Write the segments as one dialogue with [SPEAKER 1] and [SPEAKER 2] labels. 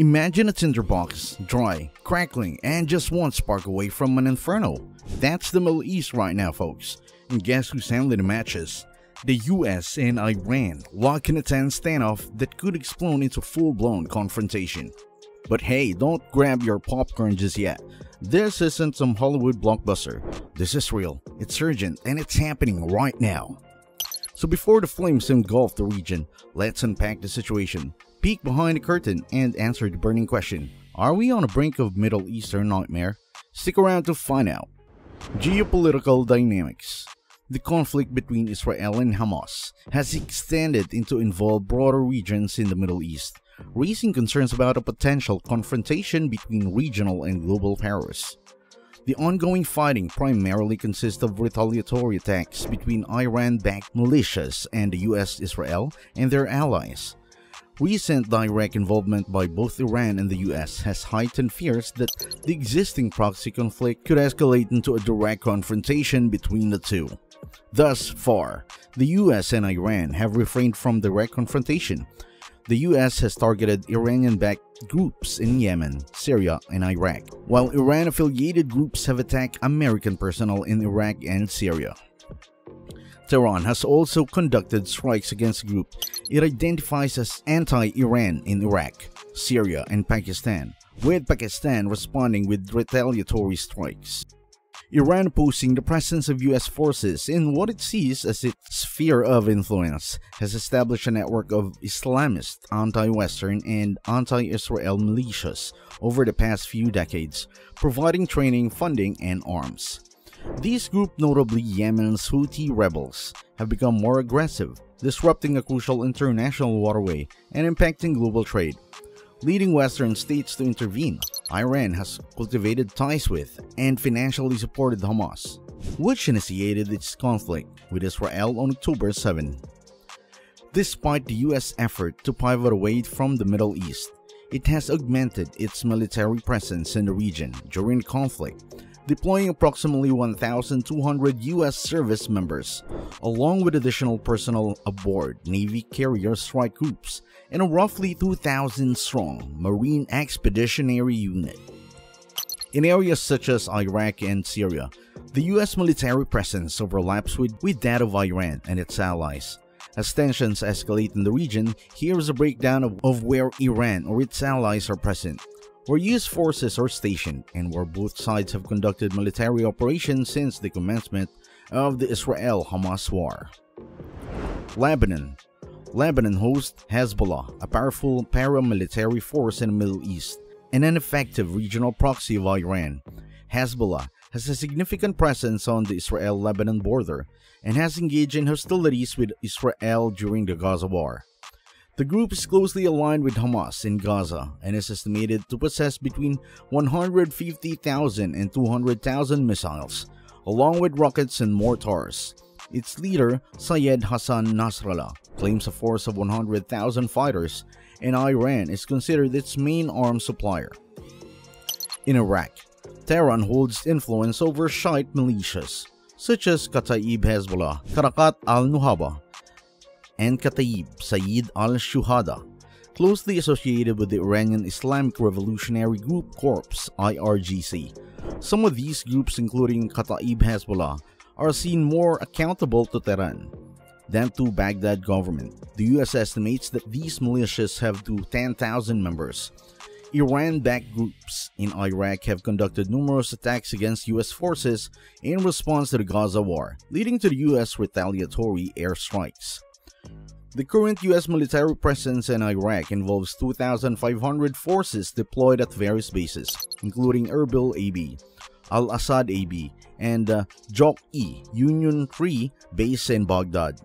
[SPEAKER 1] Imagine a tinderbox, dry, crackling, and just one spark away from an inferno. That's the Middle East right now, folks. And guess who's handling the matches? The US and Iran lock in a tense standoff that could explode into full-blown confrontation. But hey, don't grab your popcorn just yet. This isn't some Hollywood blockbuster. This is real, it's urgent, and it's happening right now. So before the flames engulf the region, let's unpack the situation, peek behind the curtain, and answer the burning question. Are we on the brink of Middle Eastern nightmare? Stick around to find out. Geopolitical dynamics. The conflict between Israel and Hamas has extended into involve broader regions in the Middle East, raising concerns about a potential confrontation between regional and global powers. The ongoing fighting primarily consists of retaliatory attacks between Iran-backed militias and the US, Israel, and their allies. Recent direct involvement by both Iran and the US has heightened fears that the existing proxy conflict could escalate into a direct confrontation between the two. Thus far, the US and Iran have refrained from direct confrontation. The US has targeted Iranian-backed groups in Yemen, Syria, and Iraq, while Iran-affiliated groups have attacked American personnel in Iraq and Syria. Tehran has also conducted strikes against the group it identifies as anti-Iran in Iraq, Syria, and Pakistan, with Pakistan responding with retaliatory strikes. Iran opposing the presence of US forces in what it sees as its sphere of influence has established a network of Islamist, anti-Western, and anti-Israel militias over the past few decades, providing training, funding, and arms. These groups, notably Yemen's Houthi rebels, have become more aggressive, disrupting a crucial international waterway and impacting global trade. Leading Western states to intervene, Iran has cultivated ties with and financially supported Hamas, which initiated its conflict with Israel on October 7. Despite the US effort to pivot away from the Middle East, it has augmented its military presence in the region during conflict deploying approximately 1,200 U.S. service members, along with additional personnel aboard Navy carrier strike groups and a roughly 2,000 strong Marine Expeditionary Unit. In areas such as Iraq and Syria, the U.S. military presence overlaps with, with that of Iran and its allies. As tensions escalate in the region, here is a breakdown of, of where Iran or its allies are present where US forces are stationed and where both sides have conducted military operations since the commencement of the Israel-Hamas war. Lebanon Lebanon hosts Hezbollah, a powerful paramilitary force in the Middle East and an effective regional proxy of Iran. Hezbollah has a significant presence on the Israel-Lebanon border and has engaged in hostilities with Israel during the Gaza war. The group is closely aligned with Hamas in Gaza and is estimated to possess between 150,000 and 200,000 missiles, along with rockets and mortars. Its leader, Syed Hassan Nasrallah, claims a force of 100,000 fighters, and Iran is considered its main arms supplier. In Iraq, Tehran holds influence over Shiite militias, such as Kataib Hezbollah, Karakat al-Nuhaba, and Kataib Sayyid al-Shuhada, closely associated with the Iranian Islamic Revolutionary Guard Corps IRGC. Some of these groups, including Kataib Hezbollah, are seen more accountable to Tehran than to Baghdad government. The US estimates that these militias have to 10,000 members. Iran-backed groups in Iraq have conducted numerous attacks against US forces in response to the Gaza war, leading to the US retaliatory airstrikes. The current US military presence in Iraq involves 2,500 forces deployed at various bases, including Erbil AB, Al-Assad AB, and uh, Jok-E Union 3 base in Baghdad.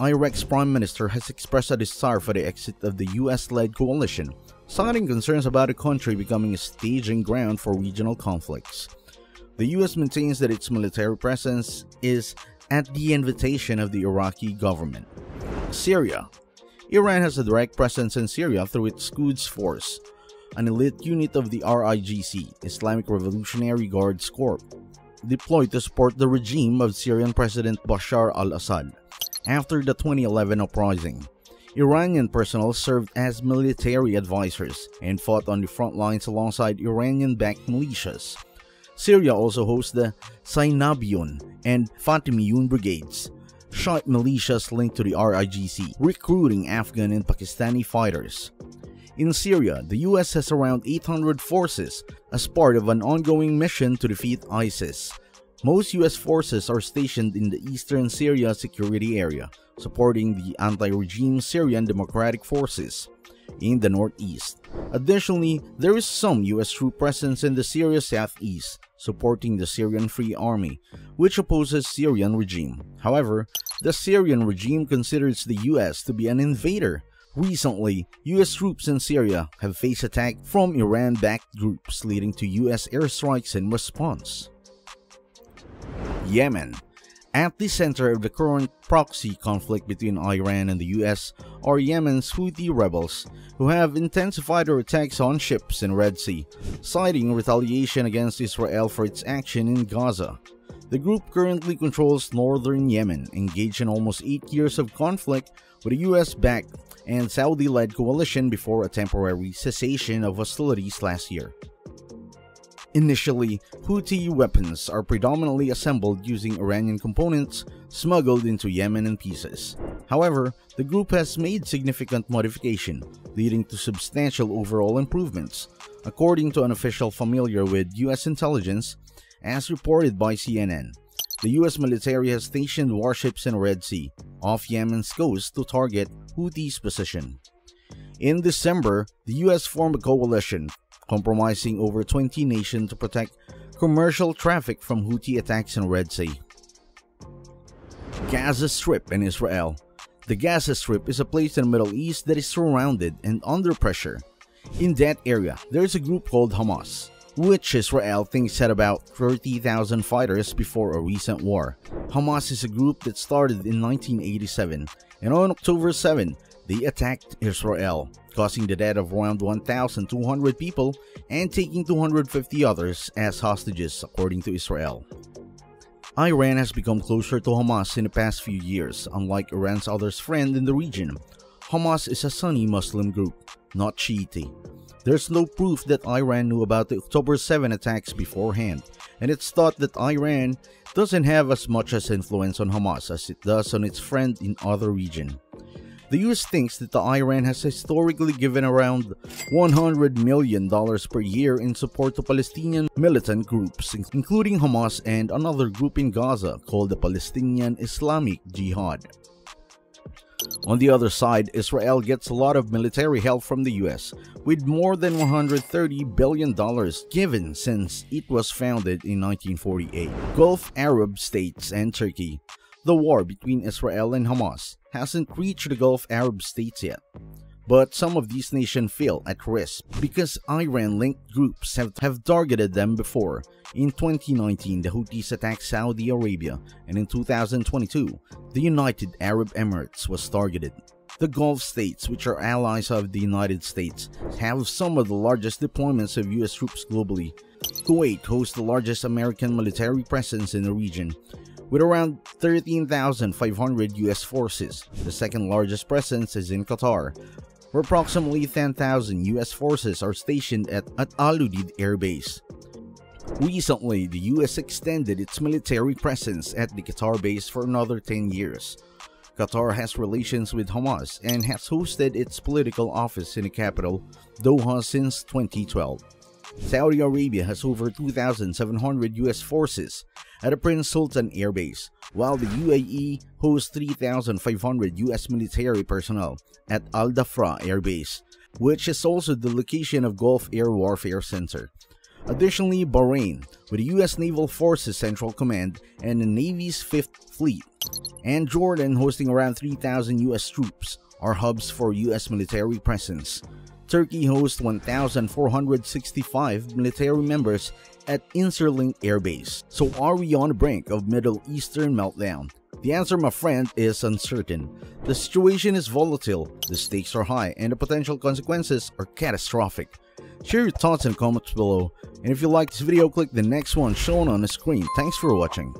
[SPEAKER 1] Iraq's prime minister has expressed a desire for the exit of the US-led coalition, citing concerns about the country becoming a staging ground for regional conflicts. The US maintains that its military presence is at the invitation of the Iraqi government. Syria Iran has a direct presence in Syria through its Quds Force, an elite unit of the IRGC, Islamic Revolutionary Guards Corps, deployed to support the regime of Syrian President Bashar al-Assad after the 2011 uprising. Iranian personnel served as military advisors and fought on the front lines alongside Iranian-backed militias. Syria also hosts the Zainabiyun and Fatimiyun brigades, Shiite militias linked to the IRGC, recruiting Afghan and Pakistani fighters. In Syria, the US has around 800 forces as part of an ongoing mission to defeat ISIS. Most US forces are stationed in the eastern Syria security area, supporting the anti-regime Syrian Democratic Forces in the northeast. Additionally, there is some US troop presence in the Syria southeast, supporting the Syrian Free Army, which opposes Syrian regime. However, the Syrian regime considers the US to be an invader. Recently, US troops in Syria have faced attack from Iran-backed groups leading to US airstrikes in response. Yemen at the center of the current proxy conflict between Iran and the US are Yemen's Houthi rebels, who have intensified their attacks on ships in Red Sea, citing retaliation against Israel for its action in Gaza. The group currently controls northern Yemen, engaged in almost eight years of conflict with a US-backed and Saudi-led coalition before a temporary cessation of hostilities last year. Initially, Houthi weapons are predominantly assembled using Iranian components smuggled into Yemen in pieces. However, the group has made significant modification, leading to substantial overall improvements, according to an official familiar with US intelligence, as reported by CNN. The US military has stationed warships in Red Sea, off Yemen's coast to target Houthis' position. In December, the US formed a coalition compromising over 20 nations to protect commercial traffic from Houthi attacks in Red Sea. Gaza Strip in Israel The Gaza Strip is a place in the Middle East that is surrounded and under pressure. In that area, there is a group called Hamas, which Israel thinks had about 30,000 fighters before a recent war. Hamas is a group that started in 1987, and on October 7, they attacked Israel, causing the death of around 1,200 people and taking 250 others as hostages, according to Israel. Iran has become closer to Hamas in the past few years, unlike Iran's other friend in the region. Hamas is a Sunni Muslim group, not Shiite. There's no proof that Iran knew about the October 7 attacks beforehand, and it's thought that Iran doesn't have as much as influence on Hamas as it does on its friend in other region. The US thinks that the Iran has historically given around $100 million per year in support to Palestinian militant groups, including Hamas and another group in Gaza called the Palestinian Islamic Jihad. On the other side, Israel gets a lot of military help from the US, with more than $130 billion given since it was founded in 1948. Gulf Arab states and Turkey the war between Israel and Hamas hasn't reached the Gulf Arab states yet, but some of these nations feel at risk because Iran-linked groups have, have targeted them before. In 2019, the Houthis attacked Saudi Arabia, and in 2022, the United Arab Emirates was targeted. The Gulf states, which are allies of the United States, have some of the largest deployments of US troops globally. Kuwait hosts the largest American military presence in the region, with around 13,500 US forces. The second largest presence is in Qatar, where approximately 10,000 US forces are stationed at, at Al Udeid Air Base. Recently, the US extended its military presence at the Qatar base for another 10 years. Qatar has relations with Hamas and has hosted its political office in the capital, Doha, since 2012. Saudi Arabia has over 2,700 US forces at the Prince Sultan Air Base, while the UAE hosts 3,500 US military personnel at Al Dhafra Air Base, which is also the location of Gulf Air Warfare Center. Additionally, Bahrain, with the US Naval Forces Central Command and the Navy's 5th Fleet, and Jordan hosting around 3,000 US troops, are hubs for US military presence. Turkey hosts 1,465 military members at Incirlik Air Base. So are we on the brink of Middle Eastern meltdown? The answer, my friend, is uncertain. The situation is volatile, the stakes are high, and the potential consequences are catastrophic. Share your thoughts the comments below, and if you like this video, click the next one shown on the screen. Thanks for watching.